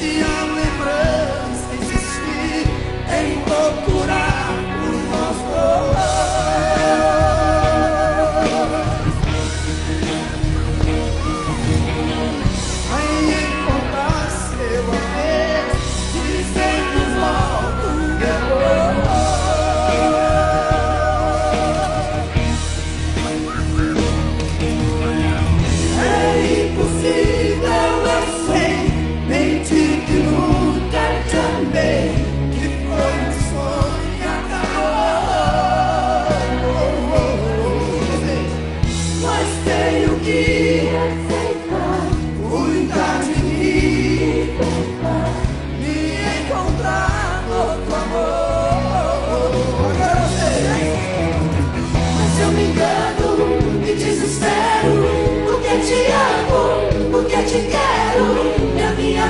You.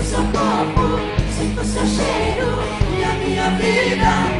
Sinto seu corpo, sinto seu cheiro e a minha vida.